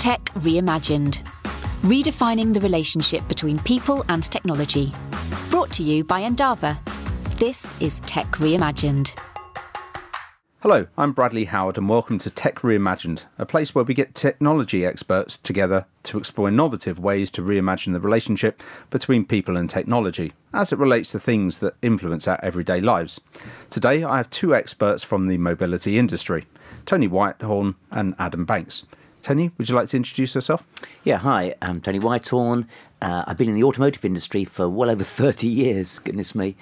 Tech Reimagined. Redefining the relationship between people and technology. Brought to you by Endava. This is Tech Reimagined. Hello, I'm Bradley Howard, and welcome to Tech Reimagined, a place where we get technology experts together to explore innovative ways to reimagine the relationship between people and technology as it relates to things that influence our everyday lives. Today, I have two experts from the mobility industry Tony Whitehorn and Adam Banks. Tony, would you like to introduce yourself? Yeah, hi, I'm Tony Whitehorn. Uh, I've been in the automotive industry for well over 30 years, goodness me.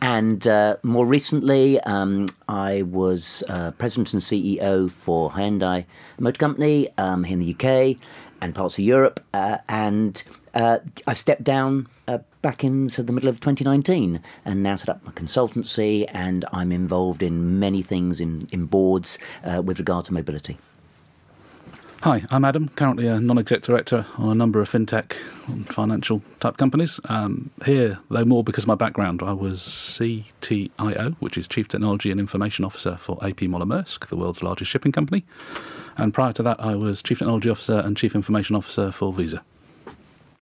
And uh, more recently, um, I was uh, president and CEO for Hyundai Motor Company um, here in the UK and parts of Europe. Uh, and uh, I stepped down uh, back into the middle of 2019 and now set up a consultancy. And I'm involved in many things in, in boards with regard to mobility. Hi, I'm Adam, currently a non exec director on a number of fintech and financial type companies. Um, here, though, more because of my background, I was CTIO, which is Chief Technology and Information Officer for AP Moller Maersk, the world's largest shipping company. And prior to that, I was Chief Technology Officer and Chief Information Officer for Visa.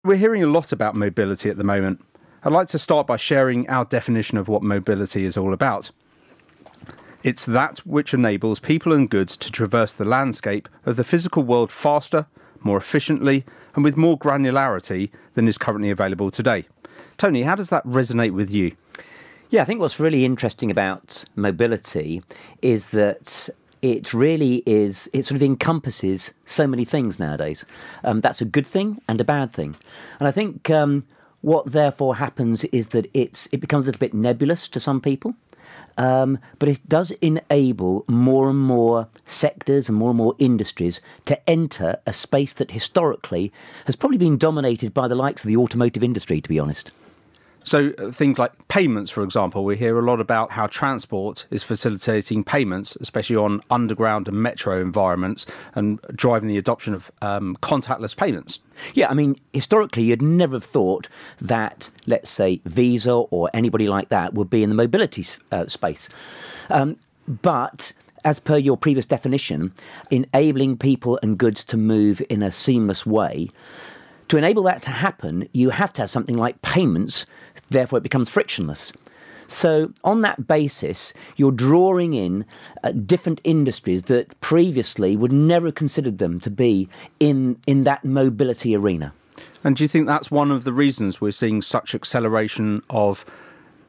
We're hearing a lot about mobility at the moment. I'd like to start by sharing our definition of what mobility is all about. It's that which enables people and goods to traverse the landscape of the physical world faster, more efficiently, and with more granularity than is currently available today. Tony, how does that resonate with you? Yeah, I think what's really interesting about mobility is that it really is, it sort of encompasses so many things nowadays. Um, that's a good thing and a bad thing. And I think um, what therefore happens is that it's, it becomes a little bit nebulous to some people. Um, but it does enable more and more sectors and more and more industries to enter a space that historically has probably been dominated by the likes of the automotive industry, to be honest. So, uh, things like payments, for example, we hear a lot about how transport is facilitating payments, especially on underground and metro environments, and driving the adoption of um, contactless payments. Yeah, I mean, historically, you'd never have thought that, let's say, Visa or anybody like that would be in the mobility uh, space. Um, but as per your previous definition, enabling people and goods to move in a seamless way. To enable that to happen, you have to have something like payments Therefore, it becomes frictionless. So, on that basis, you're drawing in uh, different industries that previously would never have considered them to be in, in that mobility arena. And do you think that's one of the reasons we're seeing such acceleration of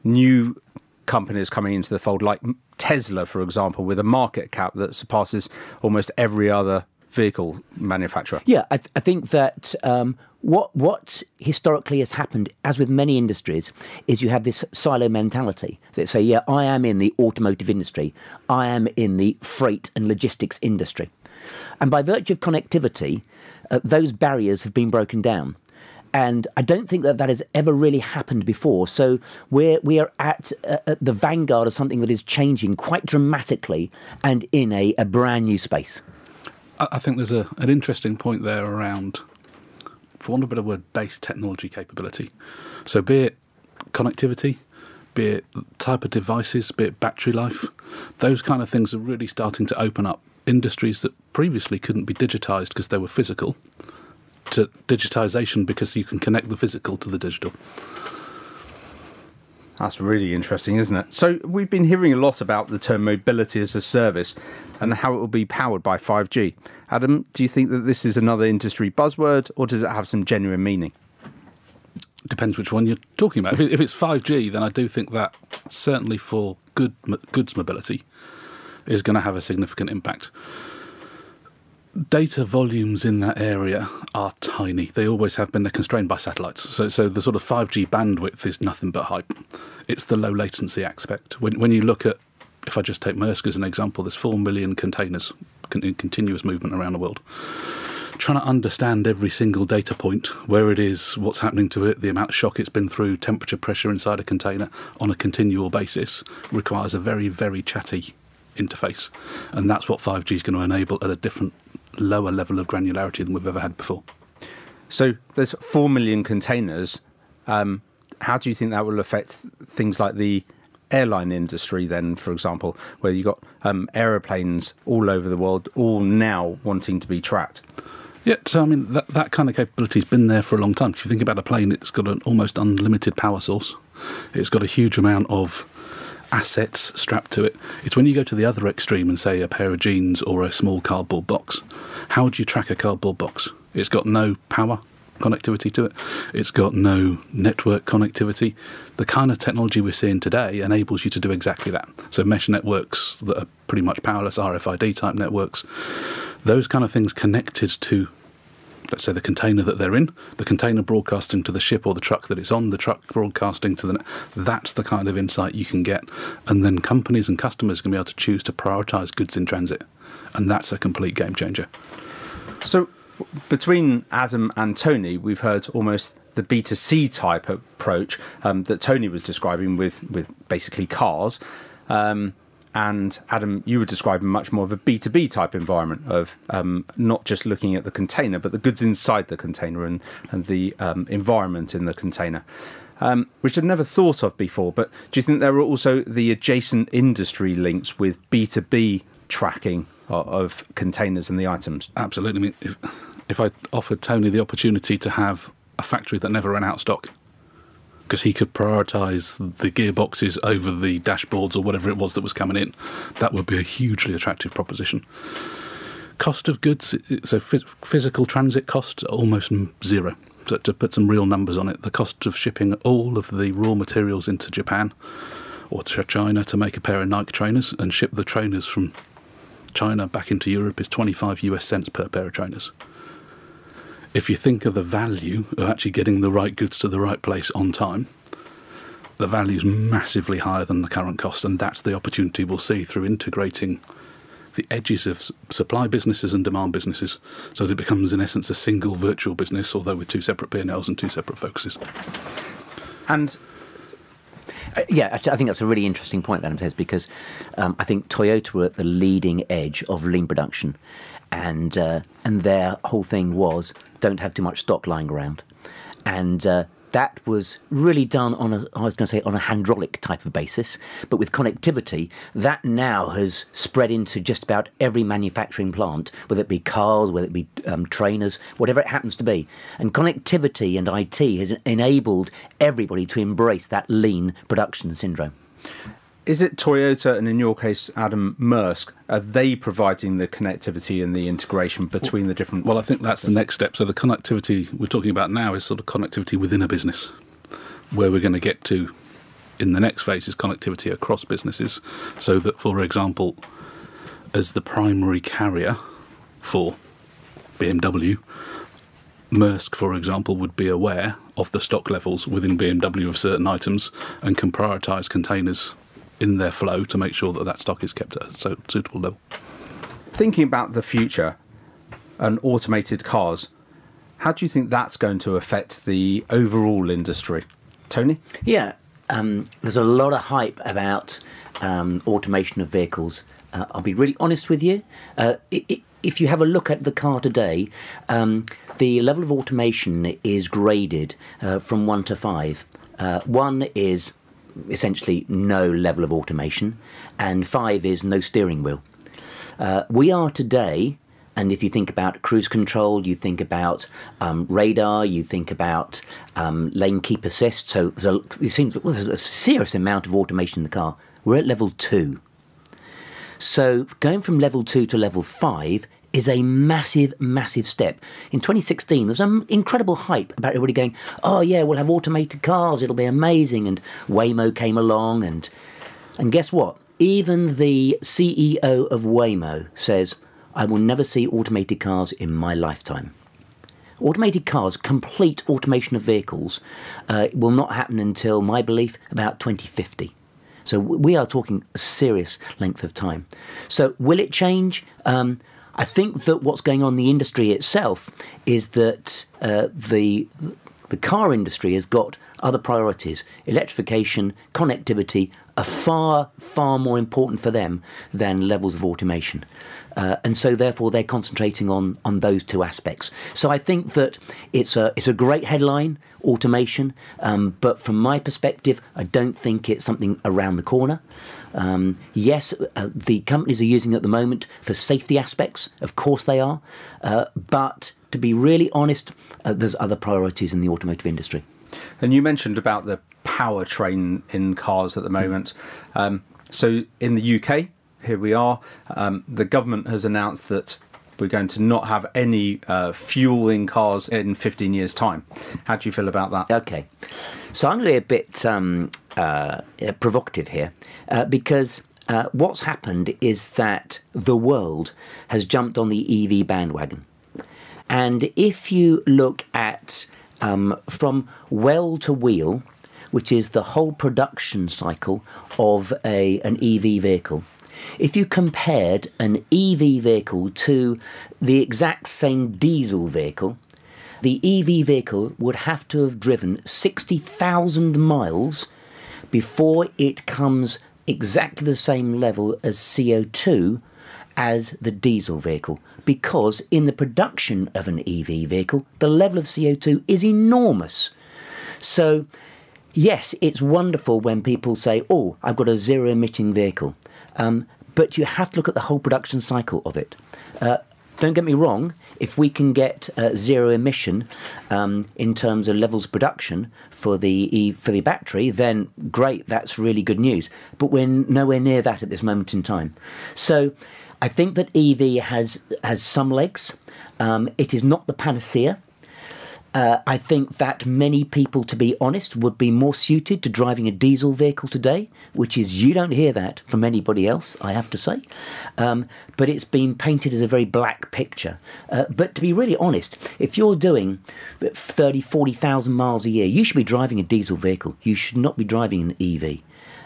new companies coming into the fold, like Tesla, for example, with a market cap that surpasses almost every other vehicle manufacturer? Yeah, I, th- I think that um, what what historically has happened, as with many industries, is you have this silo mentality. That say, yeah, I am in the automotive industry, I am in the freight and logistics industry, and by virtue of connectivity, uh, those barriers have been broken down. And I don't think that that has ever really happened before. So we're we are at, uh, at the vanguard of something that is changing quite dramatically and in a, a brand new space. I think there's a, an interesting point there around for want of a better word, base technology capability. So, be it connectivity, be it type of devices, be it battery life, those kind of things are really starting to open up industries that previously couldn't be digitized because they were physical to digitization because you can connect the physical to the digital. That's really interesting, isn't it? So, we've been hearing a lot about the term mobility as a service and how it will be powered by 5G. Adam, do you think that this is another industry buzzword or does it have some genuine meaning? Depends which one you're talking about. If it's 5G, then I do think that certainly for good goods mobility is going to have a significant impact data volumes in that area are tiny. They always have been. They're constrained by satellites. So, so the sort of 5G bandwidth is nothing but hype. It's the low latency aspect. When, when you look at, if I just take Maersk as an example, there's 4 million containers in continuous movement around the world. Trying to understand every single data point, where it is, what's happening to it, the amount of shock it's been through, temperature, pressure inside a container on a continual basis requires a very, very chatty interface. And that's what 5G is going to enable at a different lower level of granularity than we've ever had before. So there's four million containers. Um, how do you think that will affect things like the airline industry then, for example, where you've got um, aeroplanes all over the world, all now wanting to be tracked? Yeah, so I mean that that kind of capability's been there for a long time. If you think about a plane, it's got an almost unlimited power source. It's got a huge amount of assets strapped to it. It's when you go to the other extreme and say a pair of jeans or a small cardboard box. How would you track a cardboard box? It's got no power connectivity to it. It's got no network connectivity. The kind of technology we're seeing today enables you to do exactly that. So mesh networks that are pretty much powerless, RFID type networks, those kind of things connected to let's say the container that they're in, the container broadcasting to the ship or the truck that it's on, the truck broadcasting to the. That's the kind of insight you can get. And then companies and customers can be able to choose to prioritize goods in transit. And that's a complete game changer. So, between Adam and Tony, we've heard almost the B2C type approach um, that Tony was describing with, with basically cars. Um, and Adam, you were describing much more of a B2B type environment of um, not just looking at the container, but the goods inside the container and, and the um, environment in the container. Um, which I'd never thought of before, but do you think there are also the adjacent industry links with B2B tracking of, of containers and the items? Absolutely. I mean, if, if I offered Tony the opportunity to have a factory that never ran out of stock, because he could prioritise the gearboxes over the dashboards or whatever it was that was coming in. That would be a hugely attractive proposition. Cost of goods, so physical transit costs almost zero. So to put some real numbers on it, the cost of shipping all of the raw materials into Japan or to China to make a pair of Nike trainers and ship the trainers from China back into Europe is 25 US cents per pair of trainers if you think of the value of actually getting the right goods to the right place on time, the value is massively higher than the current cost, and that's the opportunity we'll see through integrating the edges of supply businesses and demand businesses, so that it becomes in essence a single virtual business, although with two separate P&Ls and two separate focuses. And uh, yeah, I think that's a really interesting point, says, because um, I think Toyota were at the leading edge of lean production, and uh, and their whole thing was don't have too much stock lying around. And uh, that was really done on a, I was going to say, on a hydraulic type of basis. But with connectivity, that now has spread into just about every manufacturing plant, whether it be cars, whether it be um, trainers, whatever it happens to be. And connectivity and IT has enabled everybody to embrace that lean production syndrome. Is it Toyota and in your case, Adam Maersk? Are they providing the connectivity and the integration between the different? Well, I think that's the next step. So the connectivity we're talking about now is sort of connectivity within a business. Where we're going to get to in the next phase is connectivity across businesses, so that, for example, as the primary carrier for BMW, Maersk, for example, would be aware of the stock levels within BMW of certain items and can prioritise containers in their flow to make sure that that stock is kept at a suitable level. Thinking about the future and automated cars, how do you think that's going to affect the overall industry? Tony? Yeah, um, there's a lot of hype about um, automation of vehicles. Uh, I'll be really honest with you. Uh, it, it, if you have a look at the car today, um, the level of automation is graded uh, from one to five. Uh, one is essentially no level of automation, and five is no steering wheel. Uh, we are today, and if you think about cruise control, you think about um, radar, you think about um, lane keep assist. So, so it seems well, there's a serious amount of automation in the car. We're at level two. So going from level two to level five is a massive, massive step. In 2016, there was some incredible hype about everybody going, oh yeah, we'll have automated cars, it'll be amazing. And Waymo came along, and and guess what? Even the CEO of Waymo says, I will never see automated cars in my lifetime. Automated cars, complete automation of vehicles, uh, will not happen until, my belief, about 2050. So we are talking a serious length of time. So will it change? Um, I think that what's going on in the industry itself is that uh, the the car industry has got other priorities: electrification, connectivity are far, far more important for them than levels of automation. Uh, and so, therefore, they're concentrating on, on those two aspects. So, I think that it's a, it's a great headline, automation, um, but from my perspective, I don't think it's something around the corner. Um, yes, uh, the companies are using it at the moment for safety aspects, of course they are, uh, but to be really honest, uh, there's other priorities in the automotive industry. And you mentioned about the powertrain in cars at the moment. Um, so in the UK, here we are. Um, the government has announced that we're going to not have any uh, fuel in cars in 15 years' time. How do you feel about that? Okay. So I'm going to be a bit um, uh, provocative here uh, because uh, what's happened is that the world has jumped on the EV bandwagon. And if you look at um, from well to wheel, which is the whole production cycle of a, an EV vehicle, if you compared an EV vehicle to the exact same diesel vehicle, the EV vehicle would have to have driven 60,000 miles before it comes exactly the same level as CO2 as the diesel vehicle. Because in the production of an EV vehicle, the level of CO2 is enormous. So, yes, it's wonderful when people say, oh, I've got a zero emitting vehicle. Um, but you have to look at the whole production cycle of it. Uh, don't get me wrong, if we can get uh, zero emission um, in terms of levels of production for the e- for the battery, then great, that's really good news. But we're nowhere near that at this moment in time. So I think that EV has has some legs. Um, it is not the panacea. Uh, I think that many people, to be honest, would be more suited to driving a diesel vehicle today, which is, you don't hear that from anybody else, I have to say. Um, but it's been painted as a very black picture. Uh, but to be really honest, if you're doing 30, 40,000 miles a year, you should be driving a diesel vehicle. You should not be driving an EV.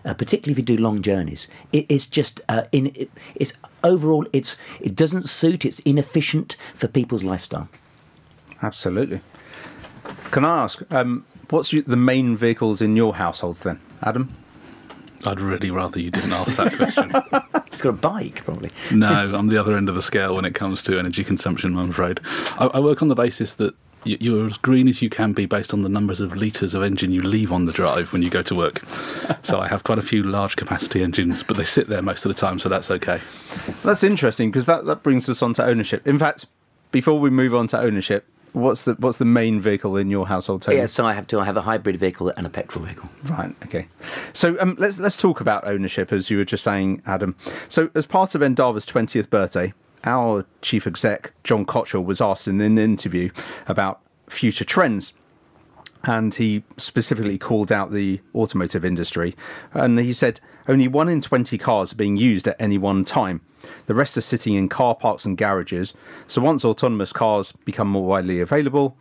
Uh, particularly if you do long journeys, it, it's just uh, in it, it's overall it's it doesn't suit. It's inefficient for people's lifestyle. Absolutely. Can I ask, um, what's you, the main vehicles in your households then, Adam? I'd really rather you didn't ask that question. He's got a bike, probably. no, I'm the other end of the scale when it comes to energy consumption, I'm afraid. I, I work on the basis that you're as green as you can be based on the numbers of litres of engine you leave on the drive when you go to work. so I have quite a few large capacity engines, but they sit there most of the time, so that's okay. That's interesting because that, that brings us on to ownership. In fact, before we move on to ownership, what's the what's the main vehicle in your household? Tony? Yeah, so I have to. I have a hybrid vehicle and a petrol vehicle. Right. Okay. So um, let's let's talk about ownership, as you were just saying, Adam. So as part of Endava's twentieth birthday, our chief exec John Cottrell was asked in an interview about future trends. And he specifically called out the automotive industry. And he said only one in 20 cars are being used at any one time. The rest are sitting in car parks and garages. So once autonomous cars become more widely available,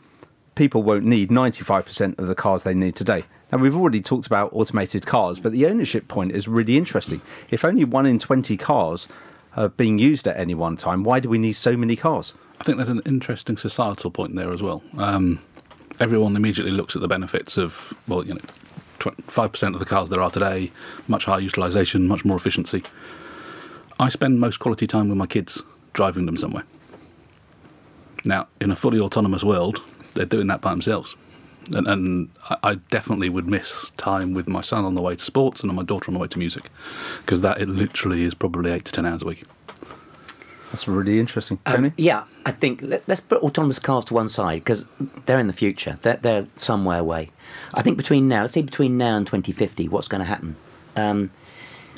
people won't need 95% of the cars they need today. Now, we've already talked about automated cars, but the ownership point is really interesting. If only one in 20 cars are being used at any one time, why do we need so many cars? I think there's an interesting societal point there as well. Um, everyone immediately looks at the benefits of, well, you know, 5% of the cars there are today, much higher utilisation, much more efficiency. I spend most quality time with my kids driving them somewhere. Now, in a fully autonomous world, they're doing that by themselves. And, and I, I definitely would miss time with my son on the way to sports and on my daughter on the way to music, because that it literally is probably eight to ten hours a week. That's really interesting. Tony? Um, yeah, I think let, us put autonomous cars to one side because they're in the future. They're, they're somewhere away. I think between now, let's say between now and 2050, what's going to happen? Um,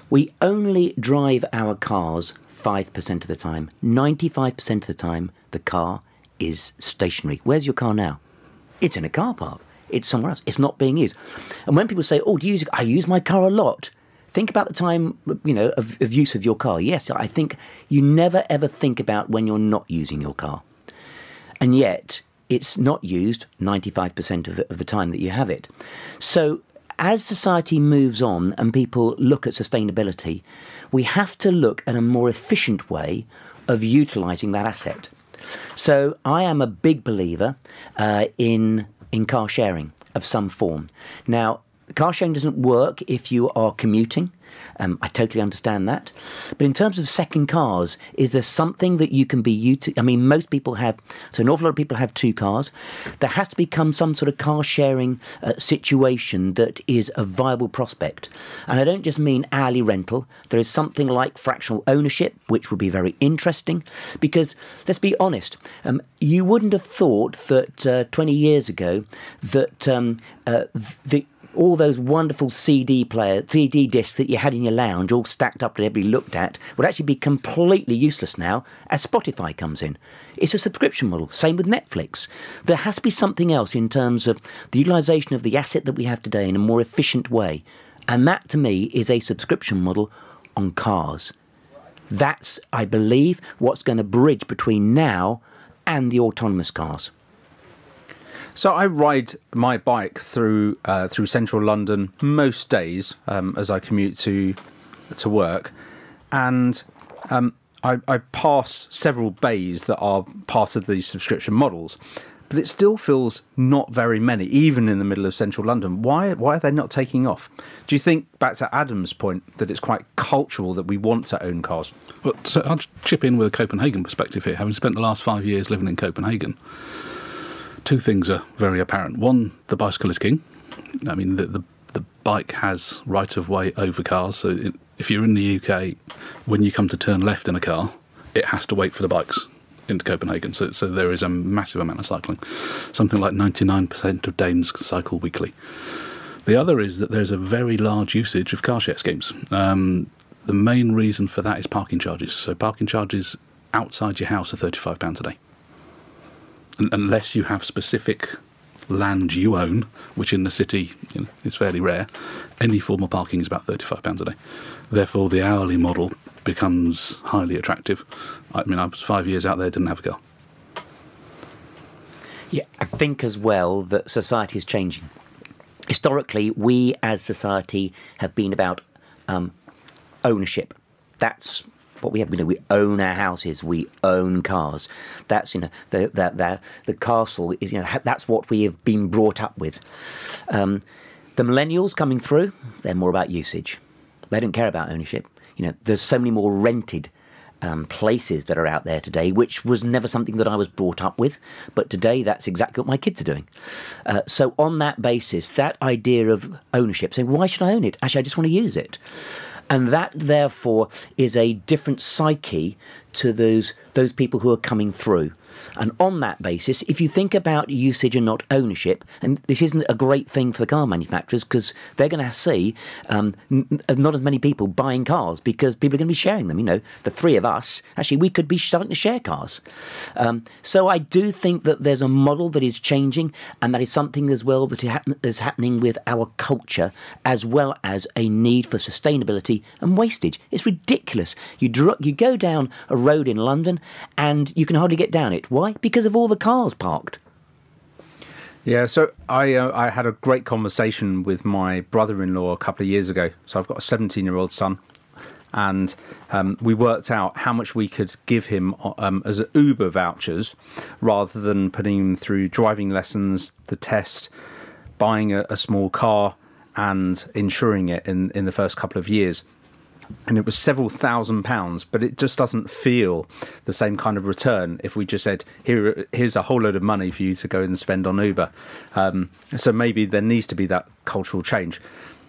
we only drive our cars 5% of the time. 95% of the time, the car is stationary. Where's your car now? It's in a car park. It's somewhere else. It's not being used. And when people say, oh, do you use I use my car a lot. Think about the time, you know, of, of use of your car. Yes, I think you never ever think about when you're not using your car. And yet, it's not used 95% of the, of the time that you have it. So as society moves on and people look at sustainability, we have to look at a more efficient way of utilising that asset. So I am a big believer uh, in in car sharing of some form. Now, car sharing doesn't work if you are commuting. Um, I totally understand that. But in terms of second cars, is there something that you can be used I mean, most people have, so an awful lot of people have two cars. There has to become some sort of car sharing uh, situation that is a viable prospect. And I don't just mean hourly rental. There is something like fractional ownership, which would be very interesting. Because let's be honest, um, you wouldn't have thought that uh, 20 years ago that um, uh, the all those wonderful CD player, CD discs that you had in your lounge, all stacked up that everybody looked at, would actually be completely useless now as Spotify comes in. It's a subscription model. Same with Netflix. There has to be something else in terms of the utilisation of the asset that we have today in a more efficient way. And that to me is a subscription model on cars. That's, I believe, what's going to bridge between now and the autonomous cars. So I ride my bike through uh, through central London most days um, as I commute to to work, and um, I, I, pass several bays that are part of these subscription models. But it still feels not very many, even in the middle of central London. Why? Why are they not taking off? Do you think, back to Adam's point, that it's quite cultural that we want to own cars? Well, so I'll chip in with a Copenhagen perspective here. Having spent the last five years living in Copenhagen, two things are very apparent. One, the bicycle is king. I mean, the, the, the bike has right of way over cars. So it, if you're in the UK, when you come to turn left in a car, it has to wait for the bikes into Copenhagen. So, so there is a massive amount of cycling. Something like 99% of Danes cycle weekly. The other is that there's a very large usage of car share schemes. Um, the main reason for that is parking charges. So parking charges outside your house are £35 a day unless you have specific land you own, which in the city you know, is fairly rare, any form of parking is about £35 a day. Therefore, the hourly model becomes highly attractive. I mean, I was five years out there, didn't have a car. Yeah, I think as well that society is changing. Historically, we as society have been about um, ownership. That's what we have. You know, we own our houses, we own cars. That's you know the the the, the castle is you know that's what we have been brought up with. Um, the millennials coming through, they're more about usage. They don't care about ownership. You know, there's so many more rented um, places that are out there today, which was never something that I was brought up with. But today, that's exactly what my kids are doing. Uh, so, on that basis, that idea of ownership, saying, why should I own it? Actually, I just want to use it. And that, therefore, is a different psyche to those, those people who are coming through. And on that basis, if you think about usage and not ownership, and this isn't a great thing for the car manufacturers because they're going to see um, n- not as many people buying cars because people are going to be sharing them. You know, the three of us, actually, we could be starting to share cars. Um, so I do think that there's a model that is changing, and that is something as well that is happening with our culture, as well as a need for sustainability and wastage. It's ridiculous. You, dr- you go down a road in London and you can hardly get down it. Why? Because of all the cars parked. Yeah, so I uh, I had a great conversation with my brother-in-law a couple of years ago. So I've got a 17-year-old son, and um, we worked out how much we could give him um, as Uber vouchers, rather than putting him through driving lessons, the test, buying a, a small car, and insuring it in in the first couple of years and it was several thousand pounds, but it just doesn't feel the same kind of return if we just said, "Here, here's a whole load of money for you to go and spend on Uber." Um, so maybe there needs to be that cultural change.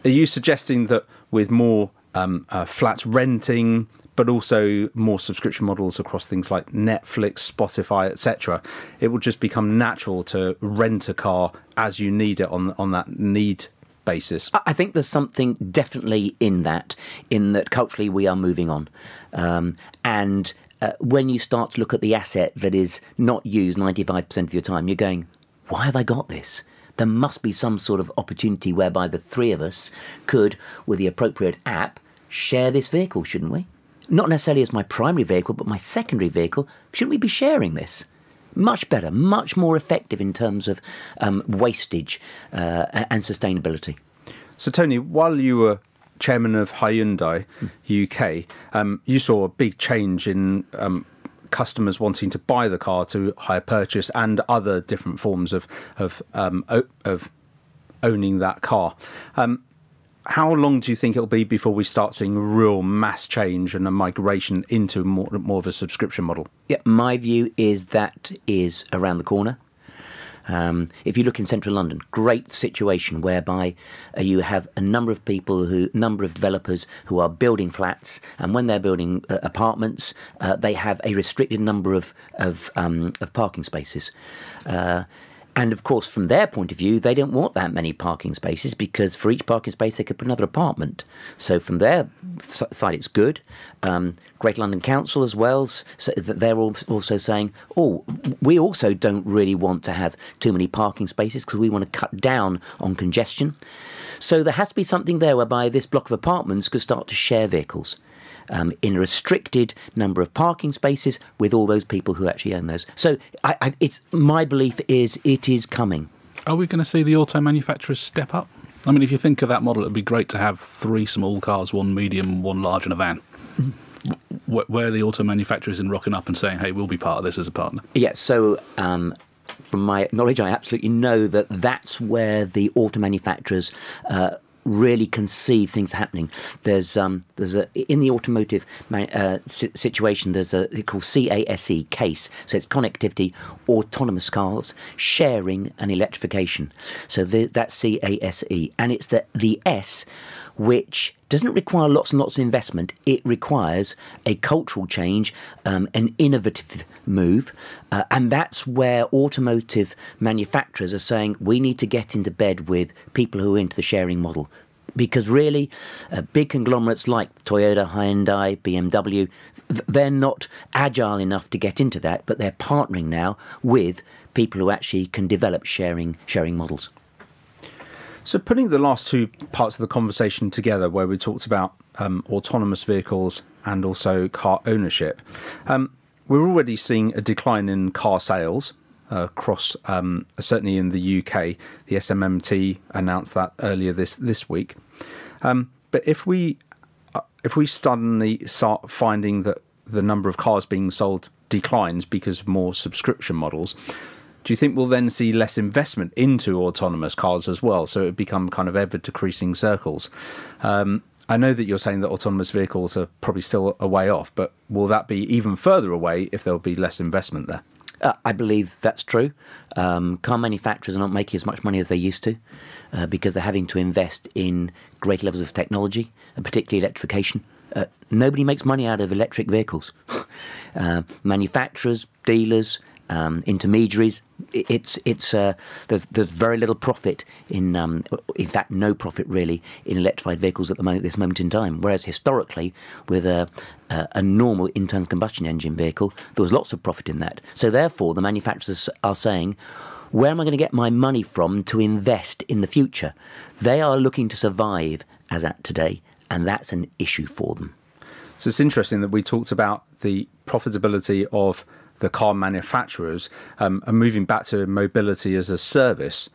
Are you suggesting that with more um, uh, flats renting, but also more subscription models across things like Netflix, Spotify, etc., it will just become natural to rent a car as you need it on on that need basis? I think there's something definitely in that, in that culturally we are moving on. Um, and uh, when you start to look at the asset that is not used 95% of your time, you're going, why have I got this? There must be some sort of opportunity whereby the three of us could, with the appropriate app, share this vehicle, shouldn't we? Not necessarily as my primary vehicle, but my secondary vehicle. Shouldn't we be sharing this? Much better, much more effective in terms of um, wastage uh, and sustainability. So, Tony, while you were chairman of Hyundai UK, um, you saw a big change in um, customers wanting to buy the car to hire purchase and other different forms of of um, of owning that car. How long do you think it'll be before we start seeing real mass change and a migration into more, more of a subscription model? Yeah, my view is that is around the corner. Um, if you look in central London, great situation whereby uh, you have a number of people who, number of developers who are building flats, and when they're building uh, apartments, uh, they have a restricted number of of, um, of parking spaces. And of course, from their point of view, they don't want that many parking spaces because for each parking space, they could put another apartment. So from their side, it's good. Um, Greater London Council as well, so they're also saying, oh, we also don't really want to have too many parking spaces because we want to cut down on congestion. So there has to be something there whereby this block of apartments could start to share vehicles um, in a restricted number of parking spaces with all those people who actually own those. So I, I, it's my belief is it is coming. Are we going to see the auto manufacturers step up? I mean, if you think of that model, it'd be great to have three small cars, one medium, one large, and a van. Where are the auto manufacturers in rocking up and saying, "Hey, we'll be part of this as a partner." Yeah. So um, from my knowledge, I absolutely know that that's where the auto manufacturers uh, really can see things happening. There's um, there's a in the automotive uh, situation. There's a it's called CASE case. So it's connectivity, autonomous cars, sharing, and electrification. So the, that's CASE, and it's the the S which doesn't require lots and lots of investment. It requires a cultural change, um, an innovative move, uh, and that's where automotive manufacturers are saying we need to get into bed with people who are into the sharing model. Because really, uh, big conglomerates like Toyota, Hyundai, BMW, they're not agile enough to get into that, but they're partnering now with people who actually can develop sharing sharing models. So, putting the last two parts of the conversation together, where we talked about um, autonomous vehicles and also car ownership, um, we're already seeing a decline in car sales uh, across, um, certainly in the UK. The SMMT announced that earlier this this week. Um, but if we if we suddenly start finding that the number of cars being sold declines because of more subscription models, do you think we'll then see less investment into autonomous cars as well? So it become kind of ever decreasing circles. Um, I know that you're saying that autonomous vehicles are probably still a way off, but will that be even further away if there'll be less investment there? Uh, I believe that's true. Um, car manufacturers are not making as much money as they used to uh, because they're having to invest in great levels of technology, and particularly electrification. Uh, nobody makes money out of electric vehicles. Uh, manufacturers, dealers, um, intermediaries. It's it's uh, there's there's very little profit in um, in fact no profit really in electrified vehicles at the moment this moment in time. Whereas historically, with a a, a normal internal combustion engine vehicle, there was lots of profit in that. So therefore, the manufacturers are saying. Where am I going to get my money from to invest in the future? They are looking to survive as at today, and that's an issue for them. So it's interesting that we talked about the profitability of the car manufacturers um, are moving back to mobility as a service.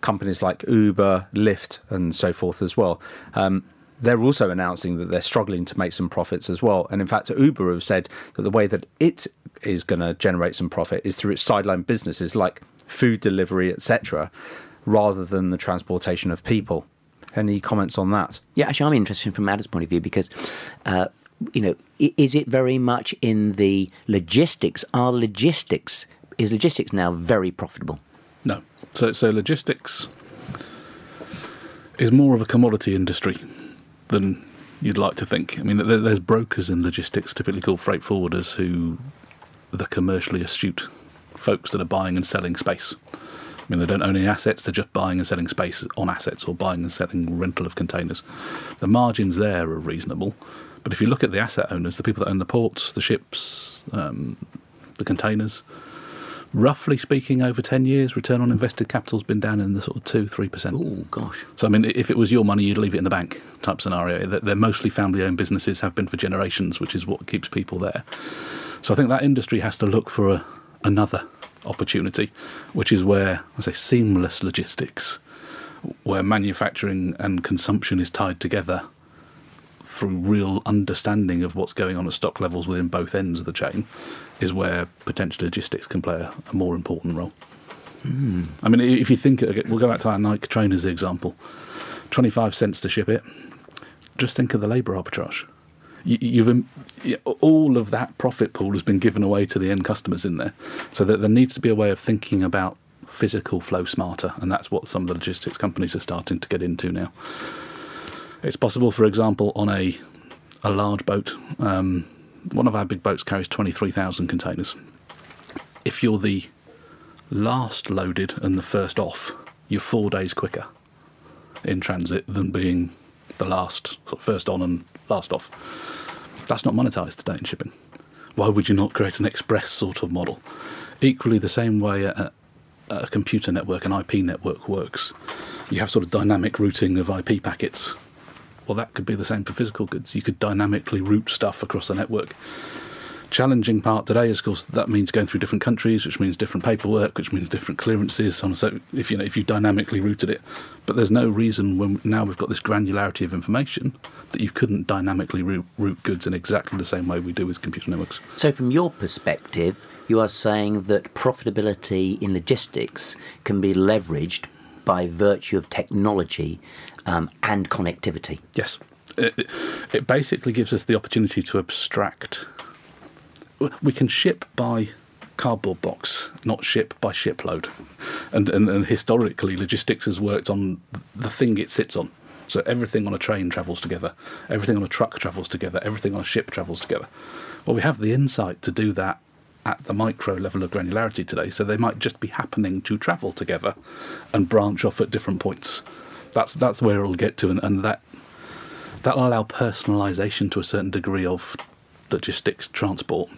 Companies like Uber, Lyft, and so forth as well. Um, they're also announcing that they're struggling to make some profits as well. And in fact, Uber have said that the way that it is going to generate some profit is through its sideline businesses like food delivery, etc., rather than the transportation of people. Any comments on that? Yeah, actually, I'm interested from Adam's point of view because uh, you know, is it very much in the logistics? Are logistics is logistics now very profitable? No. So so logistics is more of a commodity industry than you'd like to think. I mean, there's brokers in logistics, typically called freight forwarders, who the commercially astute folks that are buying and selling space. I mean, they don't own any assets; they're just buying and selling space on assets, or buying and selling rental of containers. The margins there are reasonable, but if you look at the asset owners, the people that own the ports, the ships, um, the containers, roughly speaking, over 10 years, return on invested capital has been down in the sort of 2 3%. Oh, gosh. So, I mean, if it was your money, you'd leave it in the bank type scenario. They're mostly family owned businesses, have been for generations, which is what keeps people there. So, I think that industry has to look for a, another opportunity, which is where, I say, seamless logistics, where manufacturing and consumption is tied together through real understanding of what's going on at stock levels within both ends of the chain is where potential logistics can play a, a more important role. Mm. I mean, if you think, we'll go back to our Nike trainers example. 25 cents to ship it. Just think of the labour arbitrage. You, you've um, all of that profit pool has been given away to the end customers in there, so that there needs to be a way of thinking about physical flow smarter, and that's what some of the logistics companies are starting to get into now. It's possible, for example, on a a large boat. Um, one of our big boats carries 23,000 containers. If you're the last loaded and the first off, you're four days quicker in transit than being the last, first on and last off. That's not monetized today in shipping. Why would you not create an express sort of model? Equally, the same way a, a computer network, an IP network works. You have sort of dynamic routing of IP packets. Well, that could be the same for physical goods. You could dynamically route stuff across the network challenging part today is, of course, that means going through different countries, which means different paperwork, which means different clearances. So, if you know if you dynamically routed it, but there's no reason when now we've got this granularity of information that you couldn't dynamically route, route goods in exactly the same way we do with computer networks. So, from your perspective, you are saying that profitability in logistics can be leveraged by virtue of technology um, and connectivity. Yes. It, it- basically gives us the opportunity to abstract. We can ship by cardboard box, not ship by shipload. And, and, and historically, logistics has worked on the thing it sits on. So everything on a train travels together, everything on a truck travels together, everything on a ship travels together. Well, we have the insight to do that at the micro level of granularity today, so they might just be happening to travel together and branch off at different points. That's that's where it'll get to, and, and that that'll allow personalisation to a certain degree of logistics transport,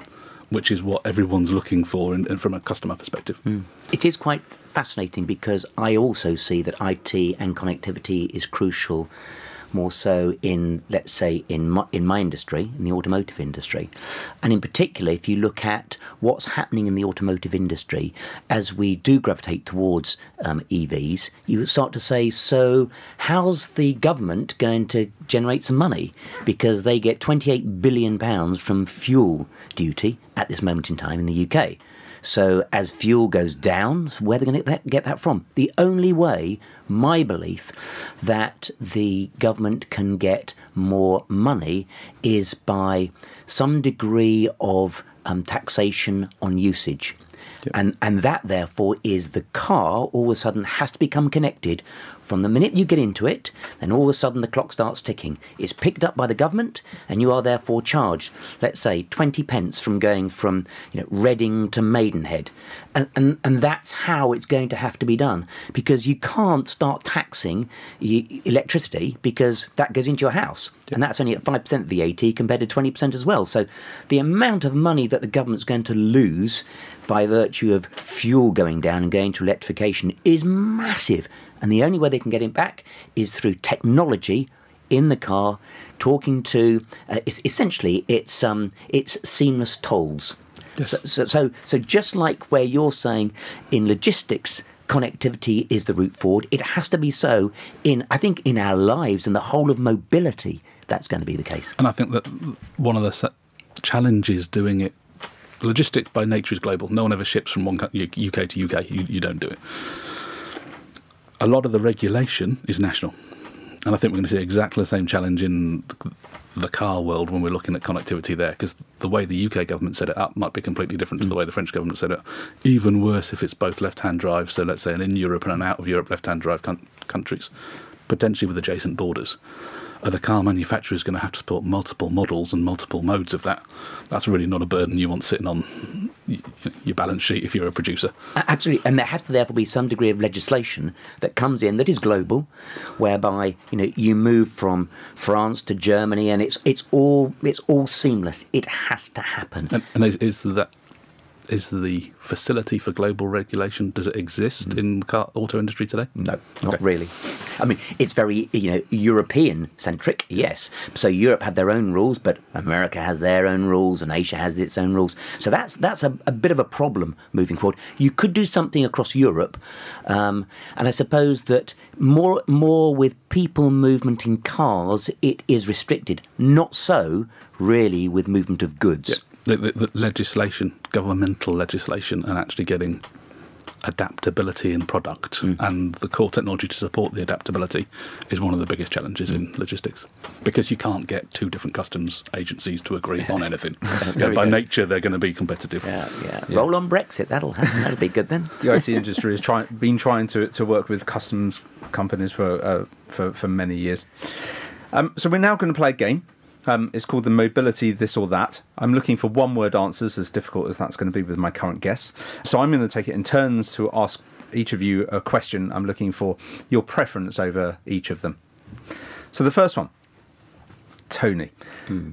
which is what everyone's looking for in, in, from a customer perspective. Hmm. It is quite fascinating because I also see that IT and connectivity is crucial more so in let's say in my, in my industry in the automotive industry. And in particular if you look at what's happening in the automotive industry as we do gravitate towards um, EVs you start to say so how's the government going to generate some money? Because they get 28 billion pounds from fuel duty at this moment in time in the UK so as fuel goes down, where are they going to get that, get that from? The only way, my belief, that the government can get more money is by some degree of um, taxation on usage. And, and that therefore is the car all of a sudden has to become connected from the minute you get into it, then all of a sudden the clock starts ticking. It's picked up by the government, and you are therefore charged, let's say, 20 pence from going from you know, Reading to Maidenhead. And, and, and that's how it's going to have to be done, because you can't start taxing electricity because that goes into your house. And that's only at 5% VAT compared to 20% as well. So the amount of money that the government's going to lose by virtue of fuel going down and going to electrification is massive. And the only way they can get it back is through technology in the car, talking to. Uh, it's, essentially, it's um, it's seamless tolls. Yes. So, so, so, so just like where you're saying in logistics, connectivity is the route forward. It has to be so in, I think, in our lives and the whole of mobility. That's going to be the case. And I think that one of the challenges doing it, logistics by nature is global. No one ever ships from one UK to UK. You, you don't do it. A lot of the regulation is national. And I think we're going to see exactly the same challenge in the car world when we're looking at connectivity there, because the way the UK government set it up might be completely different to the way the French government set it up. Even worse if it's both left-hand drive, so let's say an in Europe and an out of Europe left-hand drive coun- countries, potentially with adjacent borders. Are the car manufacturers going to have to support multiple models and multiple modes of that? That's really not a burden you want sitting on your balance sheet if you're a producer. Absolutely, and there has to therefore be some degree of legislation that comes in that is global, whereby you know you move from France to Germany, and it's it's all it's all seamless. It has to happen. And, and is, is that is the facility for global regulation? Does it exist in the car auto industry today? No, not Okay. really. I mean, it's very you know European centric, yes. So Europe had their own rules, but America has their own rules, and Asia has its own rules. So that's that's a, a bit of a problem moving forward. You could do something across Europe, um, and I suppose that more more with people movement in cars, it is restricted. Not so really with movement of goods. The, the legislation, governmental legislation, and actually getting adaptability in product, and the core technology to support the adaptability is one of the biggest challenges in logistics because you can't get two different customs agencies to agree on anything. You know, by good. nature, they're going to be competitive. Yeah, yeah. Roll on Brexit. That'll that'll be good then. the IT industry has try, been trying to, to work with customs companies for, uh, for, for many years. Um, so we're now going to play a game. Um, it's called the Mobility This or That. I'm looking for one word answers, as difficult as that's going to be with my current guests. So I'm going to take it in turns to ask each of you a question. I'm looking for your preference over each of them. So the first one Tony,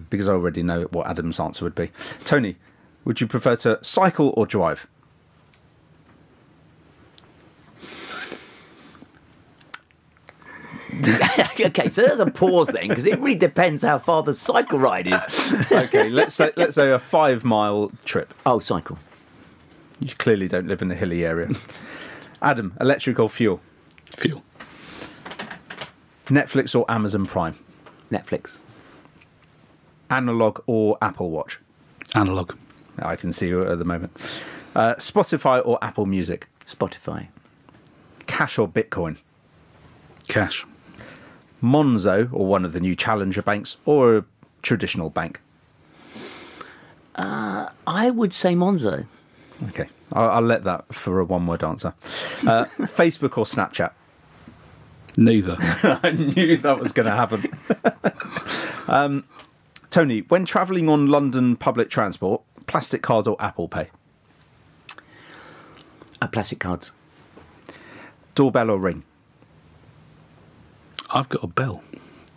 because I already know what Adam's answer would be. Tony, would you prefer to cycle or drive? okay, so there's a pause then because it really depends how far the cycle ride is. okay, let's say let's say a five mile trip. Oh, cycle. You clearly don't live in a hilly area. Adam, electric or fuel? Fuel. Netflix or Amazon Prime? Netflix. Analog or Apple Watch? Analog. I can see you at the moment. Uh, Spotify or Apple Music? Spotify. Cash or Bitcoin? Cash. Monzo or one of the new challenger banks or a traditional bank? I would say Monzo. Okay, I'll, I'll let that for a one word answer. Uh, Facebook or Snapchat? Neither. I knew that was going to happen. um, Tony, when travelling on London public transport, plastic cards or Apple Pay? Uh, plastic cards. Doorbell or ring? I've got a bell,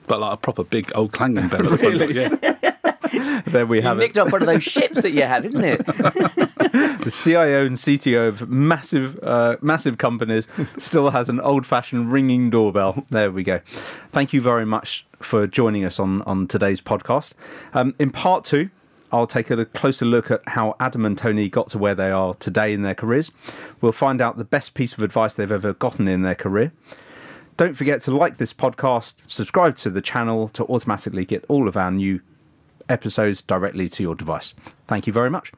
but like a proper big old clanging bell. At the front yeah. There we You have it. nicked off one of those ships that you have, isn't it? The CIO and CTO of massive, uh, massive companies still has an old-fashioned ringing doorbell. There we go. Thank you very much for joining us on on today's podcast. Um, in part two, I'll take a closer look at how Adam and Tony got to where they are today in their careers. We'll find out the best piece of advice they've ever gotten in their career. Don't forget to like this podcast, subscribe to the channel to automatically get all of our new episodes directly to your device. Thank you very much.